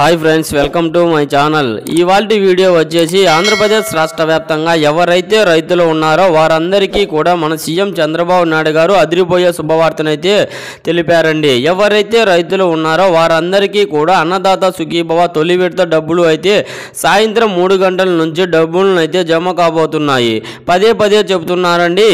Hi friends welcome to my channel ఇవాళ video వచ్చేసి ఆంధ్రప్రదేశ్ రాష్ట్ర వ్యాప్తంగా ఎవరైతే రైతులు ఉన్నారో వారందరికీ కూడా మన సీఎం చంద్రబాబు నాయుడు గారు అదిరిపోయే శుభవార్తనైతే తెలిపారండి. ఎవరైతే రైతులు ఉన్నారో వారందరికీ కూడా అన్నదాత సుఖీభవ తొలి విడత డబ్బులు అయితే సాయంత్రం మూడు గంటల నుంచి డబ్బులను అయితే జమ కాబోతున్నాయి. పదే పదే చెబుతున్నారండి.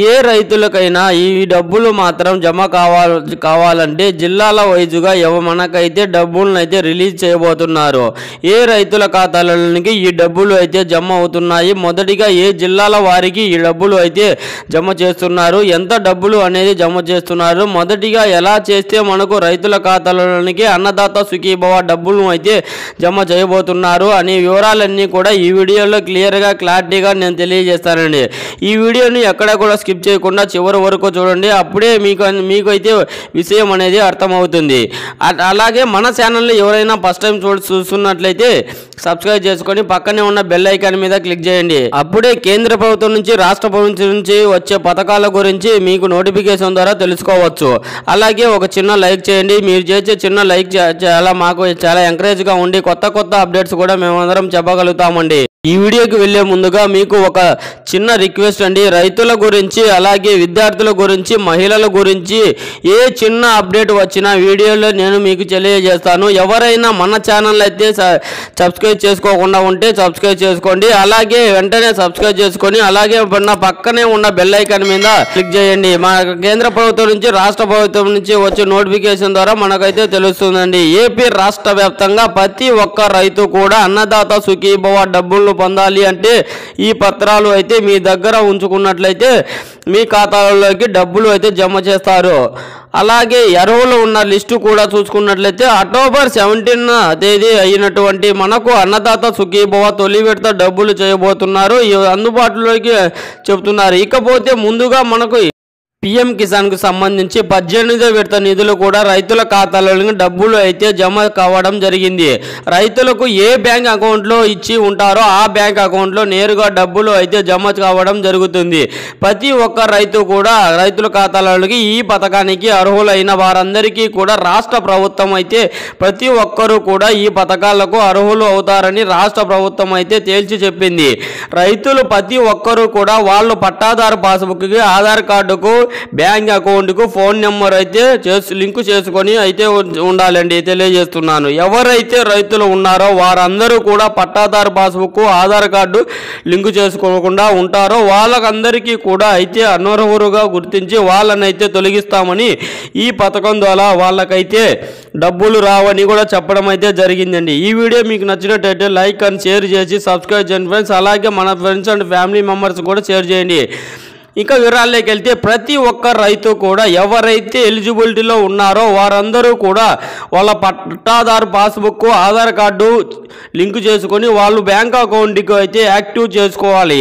ఏ రైతులకైనా ఈ డబ్బులు మాత్రం జమ కావాలి కావాలంటే జిల్లాల వైజుగా ఎవ మనకైతే డబ్బులను అయితే రిలీజ్ చేయబోతున్నారు. ఏ రైతుల ఖాతాలకి ఈ డబ్బులు అయితే జమ అవుతున్నాయి? మొదటిగా ఏ జిల్లాల వారికి ఈ డబ్బులు అయితే జమ చేస్తున్నారు? ఎంత డబ్బులు అనేది జమ చేస్తున్నారు? మొదటిగా ఎలా చేస్తే మనకు రైతుల ఖాతాలకి అన్నదాత సుఖీభవ డబ్బులు అయితే జమ చేయబోతున్నారు? అనే వివరాలన్నీ కూడా ఈ వీడియోలో క్లియర్గా క్లారిటీగా నేను తెలియజేస్తానండి. ఈ వీడియోని ఎక్కడ కూడా స్కిప్ చేయకుండా చివరి వరకు చూడండి. అప్పుడే మీకు మీకు అయితే విషయం అనేది అర్థమవుతుంది. అలాగే మన ఛానల్ని ఎవరైనా ఫస్ట్ టైం చూడ చూస్తున్నట్లయితే సబ్స్క్రైబ్ చేసుకొని పక్కనే ఉన్న బెల్ ఐకాన్ మీద క్లిక్ చేయండి. అప్పుడే కేంద్ర ప్రభుత్వం నుంచి రాష్ట్ర ప్రభుత్వం నుంచి వచ్చే పథకాల గురించి మీకు నోటిఫికేషన్ ద్వారా తెలుసుకోవచ్చు. అలాగే ఒక చిన్న లైక్ చేయండి. మీరు చేసే చిన్న లైక్ చాలా మాకు చాలా ఎంకరేజ్గా ఉండి కొత్త కొత్త అప్డేట్స్ కూడా మేమందరం చెప్పగలుగుతామండి. ఈ వీడియోకి వెళ్ళే ముందుగా మీకు ఒక చిన్న రిక్వెస్ట్ అండి. రైతుల గురించి అలాగే విద్యార్థుల గురించి మహిళల గురించి ఏ చిన్న అప్డేట్ వచ్చినా వీడియోలో నేను మీకు తెలియజేస్తాను. ఎవరైనా మన ఛానల్ అయితే సబ్స్క్రైబ్ సబ్స్క్రైబ్ చేసుకోకుండా ఉంటే సబ్స్క్రైబ్ చేసుకోండి. అలాగే వెంటనే సబ్స్క్రైబ్ చేసుకొని అలాగే ఉన్న పక్కనే ఉన్న బెల్ ఐకాన్ మీద క్లిక్ చేయండి. మన కేంద్ర ప్రభుత్వం నుంచి రాష్ట్ర ప్రభుత్వం నుంచి వచ్చే నోటిఫికేషన్ ద్వారా మనకైతే తెలుస్తుందండి. ఏపీ రాష్ట్ర వ్యాప్తంగా ప్రతి ఒక్క రైతు కూడా అన్నదాత సుఖీభవ డబ్బులను పొందాలి అంటే ఈ పత్రాలు అయితే మీ దగ్గర ఉంచుకున్నట్లయితే మీ ఖాతాలోకి డబ్బులు అయితే జమ చేస్తారు. అలాగే ఎరువులు ఉన్న లిస్టు కూడా చూసుకున్నట్లయితే అక్టోబర్ సెవెంటీన్ తేదీ అయినటువంటి మనకు అన్నదాత సుఖీభవ తొలి విడత డబ్బులు చేయబోతున్నారు. అందుబాటులోకి చెబుతున్నారు. ఇకపోతే ముందుగా మనకు పిఎం కిసాన్కు సంబంధించి పద్దెనిమిదో విడత నిధులు కూడా రైతుల ఖాతాలోని డబ్బులు అయితే జమ కావడం జరిగింది. రైతులకు ఏ బ్యాంక్ అకౌంట్లో ఇచ్చి ఉంటారో ఆ బ్యాంక్ అకౌంట్లో నేరుగా డబ్బులు అయితే జమ కావడం జరుగుతుంది. ప్రతి ఒక్క రైతు కూడా రైతుల ఖాతాలోకి ఈ పథకానికి అర్హులైన వారందరికీ కూడా రాష్ట్ర ప్రభుత్వం అయితే ప్రతి ఒక్కరూ కూడా ఈ పథకాలకు అర్హులు అవుతారని రాష్ట్ర ప్రభుత్వం అయితే తేల్చి చెప్పింది. రైతులు ప్రతి ఒక్కరూ కూడా వాళ్ళు పట్టాదారు పాస్బుక్కి ఆధార్ కార్డుకు బ్యాంక్ అకౌంట్కు ఫోన్ నెంబర్ అయితే చేసి లింకు చేసుకొని అయితే ఉండాలండి తెలియజేస్తున్నాను. ఎవరైతే రైతులు ఉన్నారో వారందరూ కూడా పట్టాదారు పాస్బుక్ ఆధార్ కార్డు లింకు చేసుకోకుండా ఉంటారో వాళ్ళకందరికీ కూడా అయితే అనర్హులుగా గుర్తించి వాళ్ళనైతే తొలగిస్తామని ఈ పథకం ద్వారా వాళ్ళకైతే డబ్బులు రావని కూడా చెప్పడం అయితే జరిగిందండి. ఈ వీడియో మీకు నచ్చినట్టయితే లైక్ అండ్ షేర్ చేసి సబ్స్క్రైబ్ చేయండి ఫ్రెండ్స్. అలాగే మన ఫ్రెండ్స్ అండ్ ఫ్యామిలీ మెంబర్స్ కూడా షేర్ చేయండి. ఇంకా వివరాల్లోకి వెళ్తే ప్రతి ఒక్క రైతు కూడా ఎవరైతే ఎలిజిబిలిటీలో ఉన్నారో వారందరూ కూడా వాళ్ళ పట్టాదారు పాస్బుక్ ఆధార్ కార్డు లింక్ చేసుకొని వాళ్ళు బ్యాంక్ అకౌంట్కి అయితే యాక్టివ్ చేసుకోవాలి.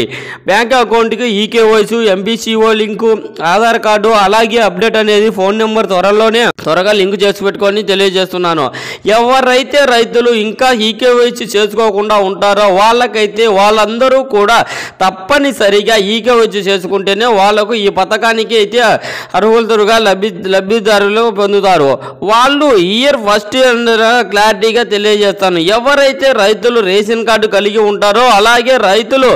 బ్యాంక్ అకౌంట్కి ఈకేవైసు ఎంపీసీఓ లింకు ఆధార్ కార్డు అలాగే అప్డేట్ అనేది ఫోన్ నెంబర్ త్వరలోనే త్వరగా లింక్ చేసి పెట్టుకొని తెలియజేస్తున్నాను. ఎవరైతే రైతులు ఇంకా ఈకేవైసీ చేసుకోకుండా ఉంటారో వాళ్ళకైతే వాళ్ళందరూ కూడా తప్పనిసరిగా ఈకేవైసీ చేసుకుంటేనే వాళ్ళకు ఈ పథకానికి అయితే అర్హులుగా లబ్ధి లబ్ధిదారులు పొందుతారు. వాళ్ళు ఇయర్ ఫస్ట్ ఇయర్ క్లారిటీగా తెలియజేస్తాను. ఎవరైతే రైతులు రేషన్ కార్డు కలిగి ఉంటారో అలాగే రైతులు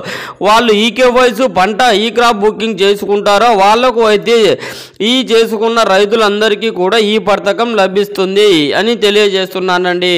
వాళ్ళు ఈకేవైసీ పంట ఈ క్రాప్ బుకింగ్ చేసుకుంటారో వాళ్ళకు అయితే ఈ చేసుకున్న రైతులందరికీ కూడా ఈ పథకం లభిస్తుంది అని తెలియజేస్తున్నానండి.